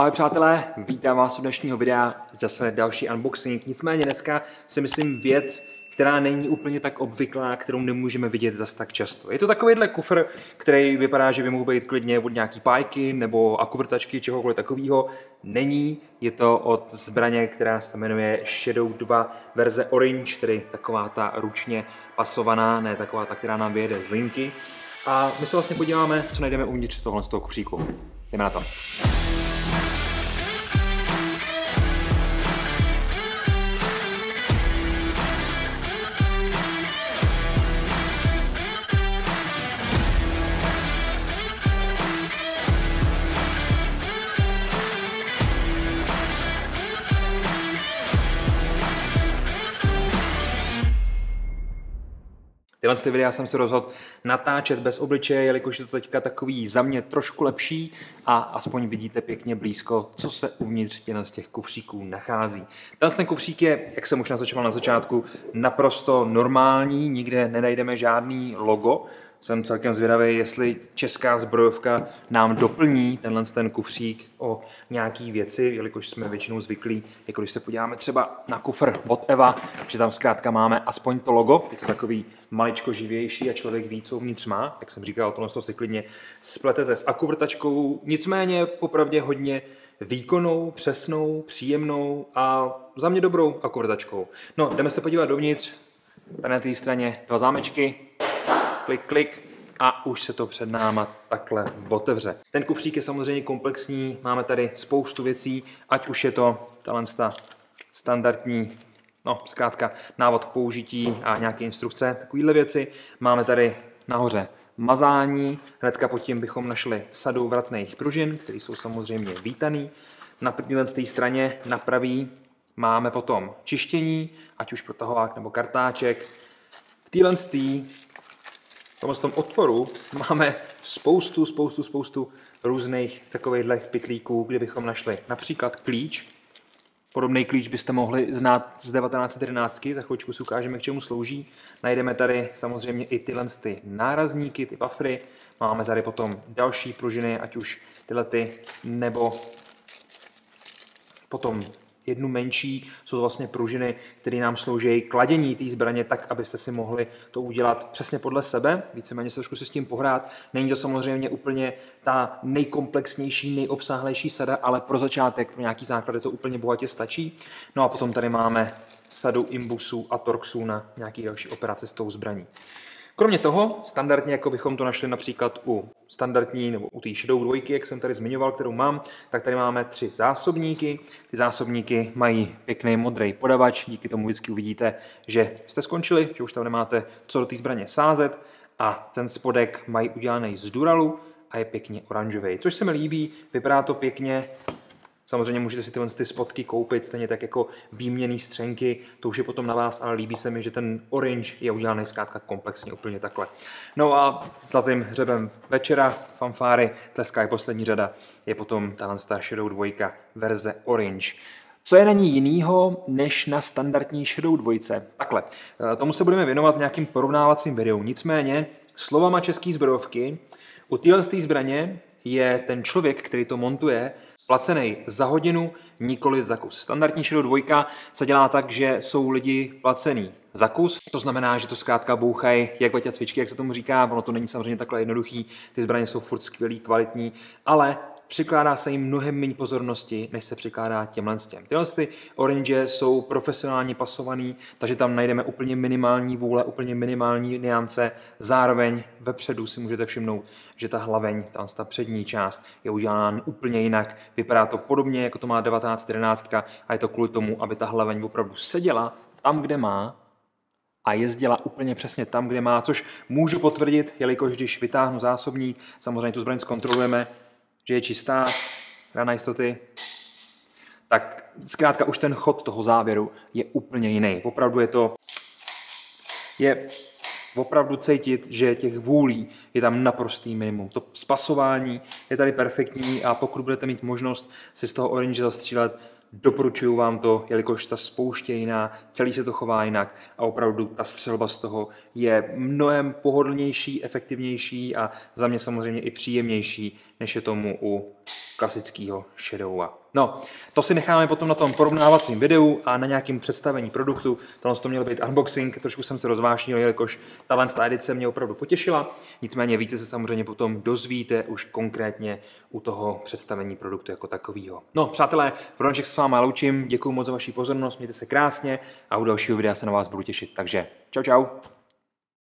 Ahoj přátelé, vítám vás u dnešního videa, zase další unboxing. Nicméně dneska si myslím věc, která není úplně tak obvyklá, kterou nemůžeme vidět zase tak často. Je to takovýhle kufr, který vypadá, že by mohl být klidně od nějaký pájky nebo akuvrtačky, čehokoliv takového. Není, je to od zbraně, která se jmenuje Shadow 2 verze Orange, tedy taková ta ručně pasovaná, ne taková ta, která nám vyjede z linky. A my se vlastně podíváme, co najdeme uvnitř tohle z toho kufříku. Jdeme na to. Tyhle ty videa jsem se rozhodl natáčet bez obličeje, jelikož je to teďka takový za mě trošku lepší a aspoň vidíte pěkně blízko, co se uvnitř těna z těch kufříků nachází. Tenhle ten kufřík je, jak jsem už naznačoval na začátku, naprosto normální, nikde nenajdeme žádný logo, jsem celkem zvědavý, jestli česká zbrojovka nám doplní tenhle ten kufřík o nějaký věci, jelikož jsme většinou zvyklí, jako když se podíváme třeba na kufr od Eva, že tam zkrátka máme aspoň to logo, je to takový maličko živější a člověk ví, co uvnitř má, jak jsem říkal, tohle si klidně spletete s akuvrtačkou, nicméně popravdě hodně výkonnou, přesnou, příjemnou a za mě dobrou akuvrtačkou. No, jdeme se podívat dovnitř, tady na té straně dva zámečky, klik, klik a už se to před náma takhle otevře. Ten kufřík je samozřejmě komplexní, máme tady spoustu věcí, ať už je to tahle standardní no, zkrátka návod k použití a nějaké instrukce, takovéhle věci. Máme tady nahoře mazání, hnedka pod tím bychom našli sadu vratných pružin, které jsou samozřejmě vítaný. Na téhle straně na pravý máme potom čištění, ať už protahovák nebo kartáček. V téhle tomhle tom otvoru máme spoustu, spoustu, spoustu různých takovýchhle pitlíků, kde bychom našli například klíč. Podobný klíč byste mohli znát z 1911, za chvíličku si ukážeme, k čemu slouží. Najdeme tady samozřejmě i tyhle ty nárazníky, ty buffery. Máme tady potom další pružiny, ať už tyhle ty, nebo potom jednu menší, jsou to vlastně pružiny, které nám slouží k ladění té zbraně tak, abyste si mohli to udělat přesně podle sebe, víceméně se trošku si s tím pohrát. Není to samozřejmě úplně ta nejkomplexnější, nejobsáhlejší sada, ale pro začátek, pro nějaký základ to úplně bohatě stačí. No a potom tady máme sadu imbusů a torxů na nějaký další operace s tou zbraní. Kromě toho, standardně, jako bychom to našli například u standardní nebo u té Shadow dvojky, jak jsem tady zmiňoval, kterou mám, tak tady máme tři zásobníky. Ty zásobníky mají pěkný modrý podavač, díky tomu vždycky uvidíte, že jste skončili, že už tam nemáte co do té zbraně sázet a ten spodek mají udělaný z duralu a je pěkně oranžový, což se mi líbí, vypadá to pěkně, Samozřejmě můžete si tyhle ty spotky koupit, stejně tak jako výměný střenky, to už je potom na vás, ale líbí se mi, že ten orange je udělaný zkrátka komplexně, úplně takhle. No a zlatým hřebem večera, fanfáry, tleská je poslední řada, je potom tahle Shadow 2 verze orange. Co je na ní jinýho než na standardní Shadow 2? Takhle, eh, tomu se budeme věnovat nějakým porovnávacím videu. Nicméně, slovama české zbrojovky, u téhle zbraně je ten člověk, který to montuje, placený za hodinu, nikoli za kus. Standardní Shadow 2 se dělá tak, že jsou lidi placený za kus. To znamená, že to zkrátka bouchají jak baťa cvičky, jak se tomu říká. Ono to není samozřejmě takhle jednoduchý, ty zbraně jsou furt skvělý, kvalitní, ale přikládá se jim mnohem méně pozornosti, než se přikládá těmhle těm. Tyhle ty orange jsou profesionálně pasovaný, takže tam najdeme úplně minimální vůle, úplně minimální niance. Zároveň vepředu si můžete všimnout, že ta hlaveň, tam ta přední část, je udělána úplně jinak. Vypadá to podobně, jako to má 1911 a je to kvůli tomu, aby ta hlaveň opravdu seděla tam, kde má, a jezdila úplně přesně tam, kde má, což můžu potvrdit, jelikož když vytáhnu zásobník, samozřejmě tu zbraň zkontrolujeme, že je čistá, na jistoty, tak zkrátka už ten chod toho závěru je úplně jiný. Opravdu je to, je opravdu cítit, že těch vůlí je tam naprostý minimum. To spasování je tady perfektní a pokud budete mít možnost si z toho orange zastřílet Doporučuju vám to, jelikož ta spouště jiná, celý se to chová jinak a opravdu ta střelba z toho je mnohem pohodlnější, efektivnější a za mě samozřejmě i příjemnější, než je tomu u klasického Shadowa. No, to si necháme potom na tom porovnávacím videu a na nějakém představení produktu. Tohle to měl být unboxing, trošku jsem se rozvášnil, jelikož tahle edice mě opravdu potěšila. Nicméně více se samozřejmě potom dozvíte už konkrétně u toho představení produktu jako takového. No, přátelé, pro dnešek se s vámi loučím, děkuji moc za vaši pozornost, mějte se krásně a u dalšího videa se na vás budu těšit. Takže čau, čau.